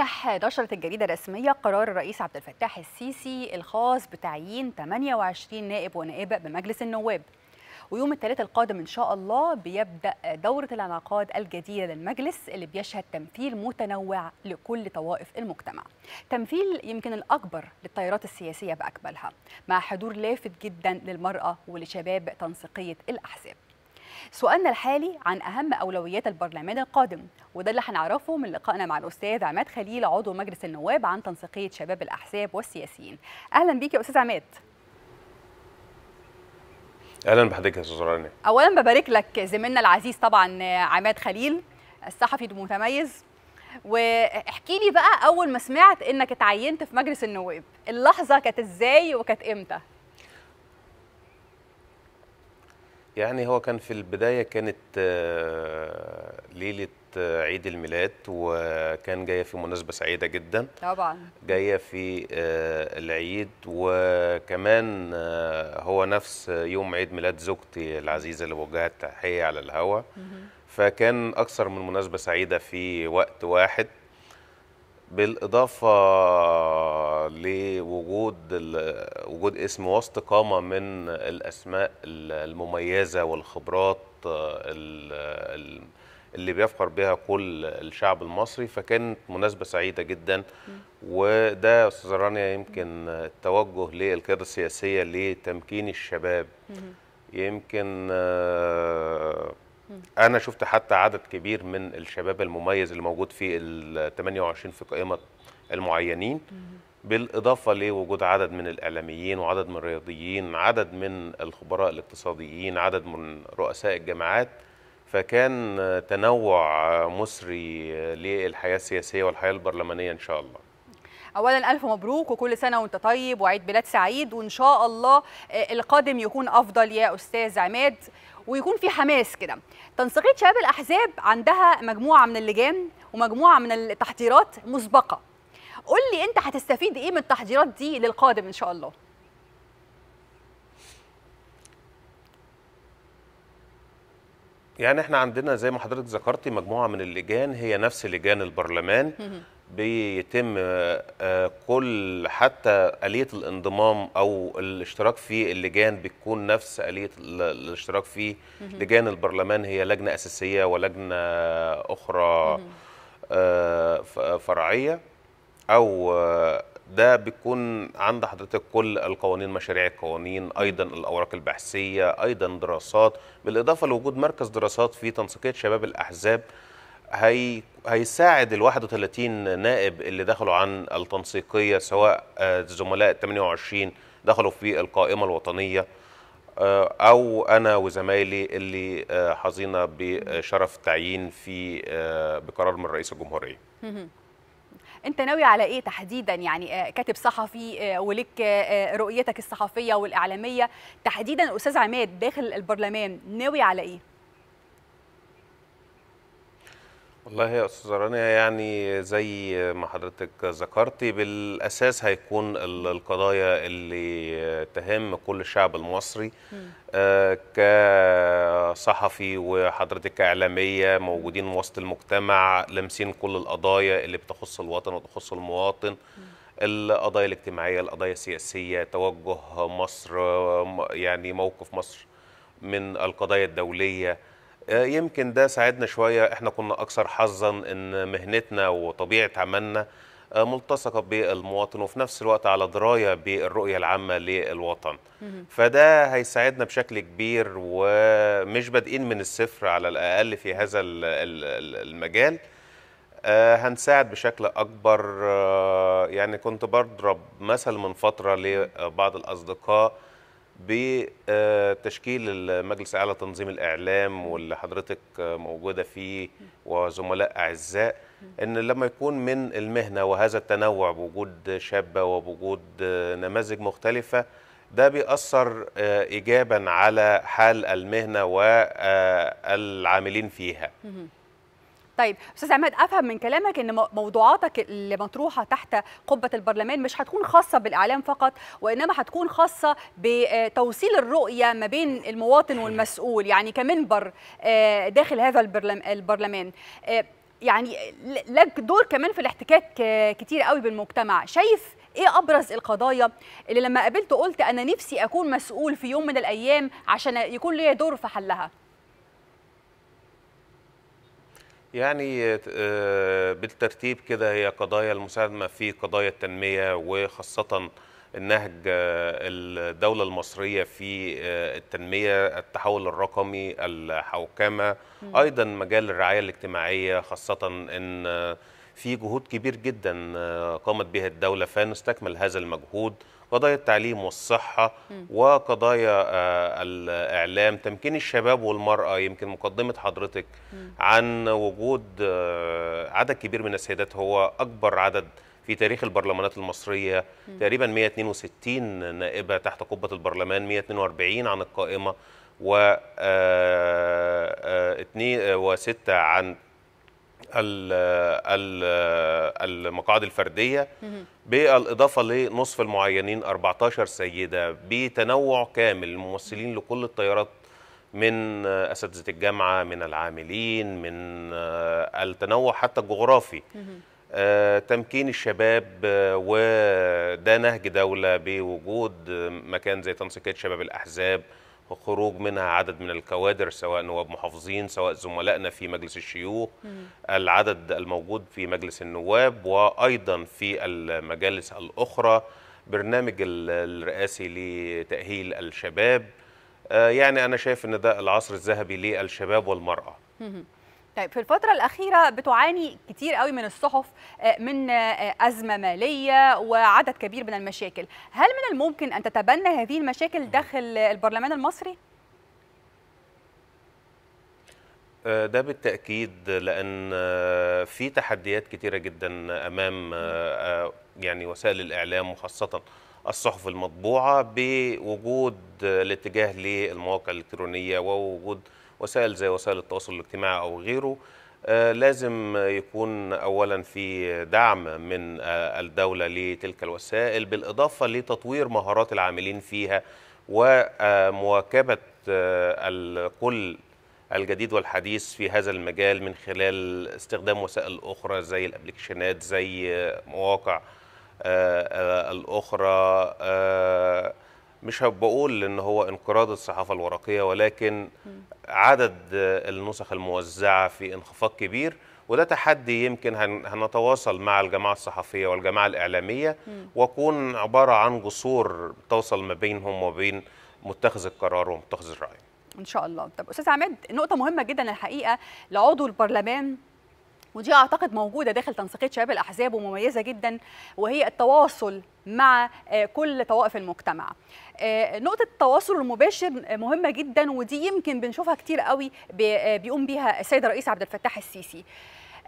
امبارح نشرت الجريدة الرسمية قرار الرئيس عبد الفتاح السيسي الخاص بتعيين 28 نائب ونائبه بمجلس النواب. ويوم الثلاث القادم إن شاء الله بيبدأ دورة الانعقاد الجديدة للمجلس اللي بيشهد تمثيل متنوع لكل طوائف المجتمع. تمثيل يمكن الأكبر للتيارات السياسية بأكملها مع حضور لافت جدا للمرأة ولشباب تنسيقية الأحزاب. سؤالنا الحالي عن أهم أولويات البرلمان القادم وده اللي هنعرفه من لقائنا مع الأستاذ عماد خليل عضو مجلس النواب عن تنسيقية شباب الأحزاب والسياسيين. أهلا بيك يا أستاذ عماد. أهلا بحضرتك يا أستاذ رانيا اولا ببارك لك زميلنا العزيز طبعا عماد خليل الصحفي المتميز. واحكي لي بقى أول ما سمعت إنك اتعينت في مجلس النواب اللحظة كانت إزاي وكانت إمتى؟ يعني هو كان في البداية كانت آه، ليلة آه، عيد الميلاد وكان جاية في مناسبة سعيدة جدا. طبعا. جاية في آه، العيد وكمان هو نفس يوم عيد ميلاد زوجتي العزيزة اللي وجهت تحية على الهوا. فكان أكثر من مناسبة سعيدة في وقت واحد. بالإضافة لوجود وجود اسم وسط قامة من الأسماء ال- المميزة والخبرات ال- ال- اللي بيفخر بها كل الشعب المصري فكانت مناسبة سعيدة جدا. وده يا أستاذ رانيا يمكن التوجه للقيادة السياسية لتمكين الشباب. يمكن أنا شفت حتى عدد كبير من الشباب المميز اللي موجود في ال 28 في قائمة المعينين بالإضافة لوجود عدد من الإعلاميين وعدد من الرياضيين عدد من الخبراء الاقتصاديين عدد من رؤساء الجامعات. فكان تنوع مصري للحياة السياسية والحياة البرلمانية إن شاء الله. اولا ألف مبروك وكل سنة وأنت طيب وعيد ميلاد سعيد. وإن شاء الله آه، القادم يكون أفضل. يا أستاذ عماد ويكون في حماس كده. تنسيقية شباب الأحزاب عندها مجموعة من اللجان ومجموعة من التحضيرات مسبقة. قول لي أنت هتستفيد إيه من التحضيرات دي للقادم إن شاء الله؟ يعني إحنا عندنا زي ما حضرتك ذكرتي مجموعة من اللجان هي نفس لجان البرلمان. بيتم كل حتى آلية الانضمام أو الاشتراك في اللجان بتكون نفس آلية الاشتراك في لجان البرلمان. هي لجنة أساسية ولجنة أخرى فرعية. أو ده بيكون عند حضرتك كل القوانين مشاريع القوانين أيضا الأوراق البحثية أيضا دراسات. بالإضافة لوجود مركز دراسات في تنسيقية شباب الأحزاب هي هيساعد ال 31 نائب اللي دخلوا عن التنسيقية سواء زملاء 28 دخلوا في القائمة الوطنية أو أنا وزمايلي اللي حظينا بشرف التعيين في بقرار من رئيس الجمهورية. أنت ناوي على إيه تحديدا؟ يعني كاتب صحفي ولك رؤيتك الصحفية والإعلامية. تحديدا أستاذ عماد داخل البرلمان ناوي على إيه؟ والله يا أستاذة رانيا يعني زي ما حضرتك ذكرتي بالأساس هيكون القضايا اللي تهم كل الشعب المصري آه كصحفي وحضرتك كاعلاميه موجودين وسط المجتمع لامسين كل القضايا اللي بتخص الوطن وتخص المواطن القضايا الاجتماعية القضايا السياسية توجه مصر يعني موقف مصر من القضايا الدولية يمكن ده ساعدنا شوية. إحنا كنا أكثر حظا إن مهنتنا وطبيعة عملنا ملتصقة بالمواطن وفي نفس الوقت على دراية بالرؤية العامة للوطن. فده هيساعدنا بشكل كبير ومش بادئين من الصفر على الأقل في هذا المجال. هنساعد بشكل أكبر يعني كنت بضرب مثل من فترة لبعض الأصدقاء بتشكيل المجلس الأعلى لتنظيم الإعلام واللي حضرتك موجودة فيه وزملاء أعزاء إن لما يكون من المهنة وهذا التنوع بوجود شابة وبوجود نماذج مختلفة ده بيأثر ايجابا على حال المهنة والعاملين فيها. طيب أستاذ عماد أفهم من كلامك إن موضوعاتك اللي مطروحة تحت قبة البرلمان مش هتكون خاصة بالإعلام فقط وإنما هتكون خاصة بتوصيل الرؤية ما بين المواطن والمسؤول يعني كمنبر داخل هذا البرلمان. يعني لك دور كمان في الاحتكاك كتير قوي بالمجتمع. شايف إيه أبرز القضايا؟ اللي لما قابلته قلت أنا نفسي أكون مسؤول في يوم من الأيام عشان يكون ليا دور في حلها. يعني بالترتيب كده هي قضايا المساهمة في قضايا التنمية وخاصة النهج الدولة المصرية في التنمية التحول الرقمي الحوكمة أيضا مجال الرعاية الاجتماعية خاصة أن في جهود كبير جدا قامت بها الدولة فنستكمل هذا المجهود. قضايا التعليم والصحة وقضايا الإعلام تمكين الشباب والمرأة يمكن مقدمة حضرتك عن وجود عدد كبير من السيدات هو أكبر عدد في تاريخ البرلمانات المصرية تقريبا 162 نائبة تحت قبة البرلمان 142 عن القائمة و وستة عن المقاعد الفردية بالإضافة لنصف المعينين 14 سيدة بتنوع كامل ممثلين لكل التيارات من أساتذة الجامعة من العاملين من التنوع حتى الجغرافي. تمكين الشباب وده نهج دولة بوجود مكان زي تنسيقية شباب الأحزاب خروج منها عدد من الكوادر سواء نواب محافظين سواء زملائنا في مجلس الشيوخ العدد الموجود في مجلس النواب وأيضا في المجالس الأخرى برنامج الرئاسي لتأهيل الشباب. يعني أنا شايف إن ده العصر الذهبي للشباب والمرأة. طيب في الفترة الأخيرة بتعاني كتير قوي من الصحف من أزمة مالية وعدد كبير من المشاكل هل من الممكن أن تتبنى هذه المشاكل داخل البرلمان المصري؟ ده بالتأكيد لأن في تحديات كتيرة جدا أمام يعني وسائل الإعلام وخاصة الصحف المطبوعة بوجود الاتجاه للمواقع الإلكترونية ووجود وسائل زي وسائل التواصل الاجتماعي أو غيره آه لازم يكون اولا في دعم من آه الدولة لتلك الوسائل بالإضافة لتطوير مهارات العاملين فيها ومواكبه آه كل الجديد والحديث في هذا المجال من خلال استخدام وسائل أخرى زي الأبلكيشنات زي مواقع الأخرى مش بقول إن هو انقراض الصحافة الورقية ولكن عدد النسخ الموزعة في انخفاض كبير وده تحدي يمكن هنتواصل مع الجماعة الصحفية والجماعة الإعلامية ويكون عبارة عن جسور توصل ما بينهم وبين متخذ القرار ومتخذ الرأي. إن شاء الله. طب أستاذ عماد نقطة مهمة جدا الحقيقة لعضو البرلمان ودي أعتقد موجودة داخل تنسيقية شباب الأحزاب ومميزة جدا وهي التواصل مع كل طوائف المجتمع. نقطة التواصل المباشر مهمة جدا ودي يمكن بنشوفها كتير قوي بيقوم بيها السيد الرئيس عبد الفتاح السيسي.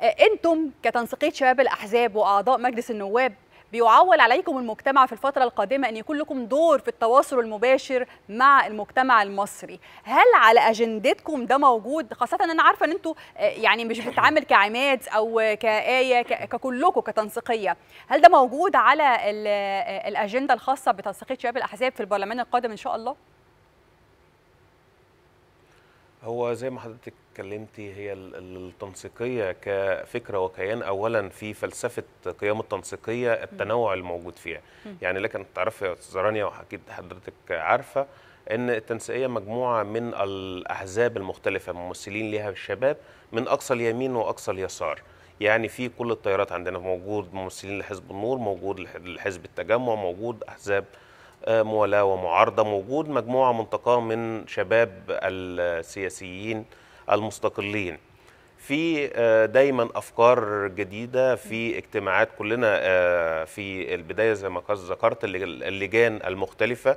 أنتم كتنسيقية شباب الأحزاب وأعضاء مجلس النواب بيعول عليكم المجتمع في الفترة القادمة أن يكون لكم دور في التواصل المباشر مع المجتمع المصري. هل على أجندتكم ده موجود؟ خاصة أنا عارفة أن أنتوا يعني مش بتتعامل كعماد أو كآية ككلكم كتنسيقية. هل ده موجود على الأجندة الخاصة بتنسيقية شباب الأحزاب في البرلمان القادم إن شاء الله؟ هو زي ما حضرتك اتكلمتي هي التنسيقية كفكرة وكيان اولا في فلسفة قيام التنسيقية التنوع الموجود فيها. يعني لكن تعرفي يا أستاذة رانيا وأكيد حضرتك عارفة إن التنسيقية مجموعة من الأحزاب المختلفة ممثلين ليها الشباب من أقصى اليمين وأقصى اليسار. يعني في كل التيارات عندنا موجود ممثلين لحزب النور موجود لحزب التجمع موجود أحزاب موالاه ومعارضة موجود مجموعة منتقاة من شباب السياسيين المستقلين. في دايما أفكار جديدة في اجتماعات كلنا في البداية زي ما ذكرت اللجان المختلفة.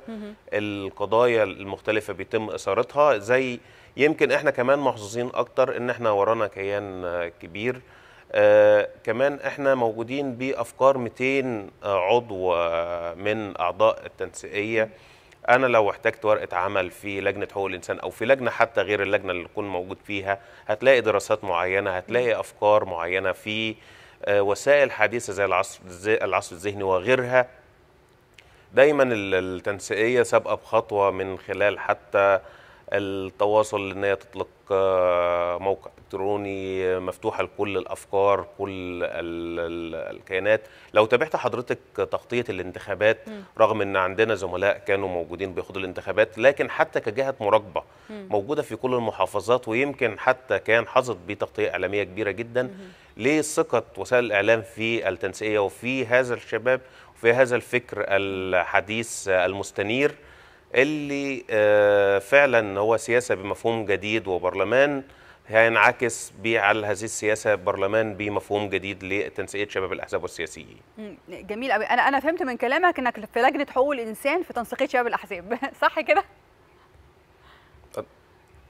القضايا المختلفة بيتم إثارتها زي يمكن إحنا كمان محظوظين أكتر إن إحنا ورانا كيان كبير. آه كمان إحنا موجودين بأفكار 200 عضو من أعضاء التنسيقية. أنا لو احتجت ورقة عمل في لجنة حقوق الإنسان أو في لجنة حتى غير اللجنة اللي اكون موجود فيها هتلاقي دراسات معينة هتلاقي أفكار معينة في آه وسائل حديثة زي العصر العصر الذهني وغيرها. دايما التنسيقية سابقة بخطوة من خلال حتى التواصل إن هي تطلق موقع إلكتروني مفتوحه لكل الأفكار كل ال ال الكيانات. لو تابعت حضرتك تغطية الانتخابات رغم إن عندنا زملاء كانوا موجودين بياخدوا الانتخابات لكن حتى كجهة مراقبة موجودة في كل المحافظات ويمكن حتى كان حظت بتغطية إعلامية كبيرة جدا لثقة وسائل الإعلام في التنسيقية وفي هذا الشباب وفي هذا الفكر الحديث المستنير. اللي فعلا هو سياسة بمفهوم جديد وبرلمان هينعكس على هذه السياسة برلمان بمفهوم جديد لتنسيقيه شباب الأحزاب والسياسيين. جميل قوي أنا أنا فهمت من كلامك إنك في لجنة حقوق الإنسان في تنسيقية شباب الأحزاب صح كده؟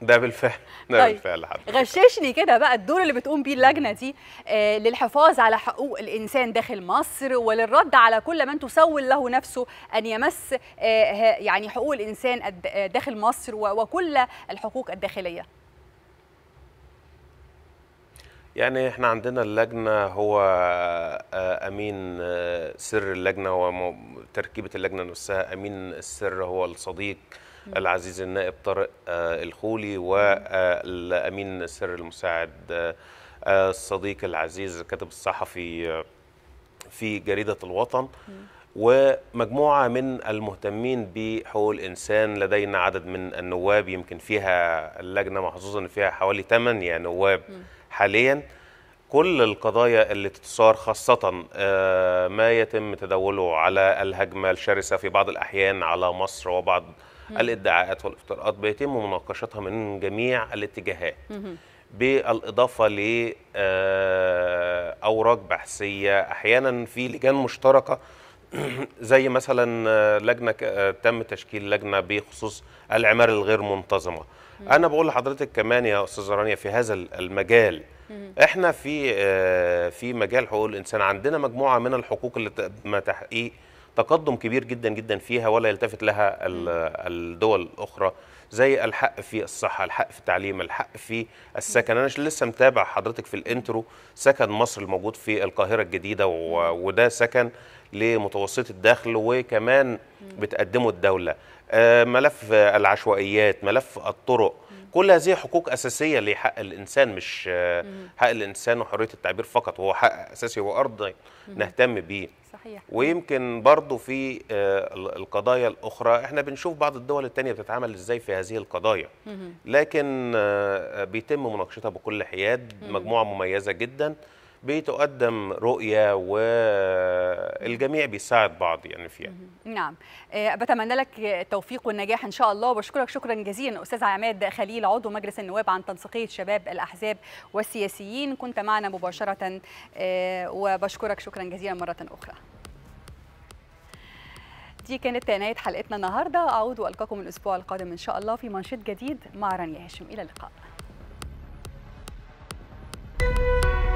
ده بالفعل ده طيب. بالفعل حضرتك غششني كده بقى الدور اللي بتقوم بيه اللجنة دي آه للحفاظ على حقوق الإنسان داخل مصر وللرد على كل من تسول له نفسه أن يمس آه يعني حقوق الإنسان داخل مصر وكل الحقوق الداخلية يعني إحنا عندنا اللجنة هو أمين سر اللجنة وتركيبه اللجنة نفسها أمين السر هو الصديق العزيز النائب طارق الخولي والأمين السر المساعد الصديق العزيز الكاتب الصحفي في جريدة الوطن. ومجموعة من المهتمين بحقوق الإنسان لدينا عدد من النواب يمكن فيها اللجنة محظوظة إن فيها حوالي 8 نواب حاليا. كل القضايا اللي تثار خاصة ما يتم تداوله على الهجمة الشرسة في بعض الأحيان على مصر وبعض الادعاءات والافتراءات بيتم مناقشتها من جميع الاتجاهات. بالإضافة لأوراق بحثية أحيانا في لجان مشتركة زي مثلا لجنة تم تشكيل لجنة بخصوص العمارة الغير منتظمة. أنا بقول لحضرتك كمان يا أستاذة رانيا في هذا المجال. إحنا في في مجال حقوق الإنسان. عندنا مجموعة من الحقوق اللي تم تحقيق تقدم كبير جدا جدا فيها ولا يلتفت لها الدول الأخرى زي الحق في الصحة الحق في التعليم الحق في السكن. أنا لسه متابع حضرتك في الانترو سكن مصر الموجود في القاهرة الجديدة وده سكن لمتوسط الدخل وكمان بتقدمه الدولة. ملف العشوائيات ملف الطرق كل هذه حقوق أساسية لحق الإنسان مش حق الإنسان وحرية التعبير فقط هو حق أساسي وارض نهتم بيه. صحيح. ويمكن برضو في القضايا الأخرى إحنا بنشوف بعض الدول التانية بتتعامل إزاي في هذه القضايا. لكن بيتم مناقشتها بكل حياد مجموعة مميزة جدا. بتقدم رؤية والجميع بيساعد بعض يعني فيها. نعم. بتمنى لك التوفيق والنجاح إن شاء الله. وبشكرك شكرا جزيلا أستاذ عماد خليل عضو مجلس النواب عن تنسيقية شباب الأحزاب والسياسيين. كنت معنا مباشرة وبشكرك شكرا جزيلا مرة أخرى. دي كانت نهاية حلقتنا النهاردة. أعود وألقاكم الأسبوع القادم إن شاء الله في منشط جديد. مع رانيا هاشم. إلى اللقاء.